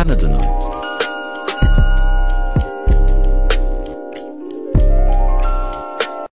Canada night.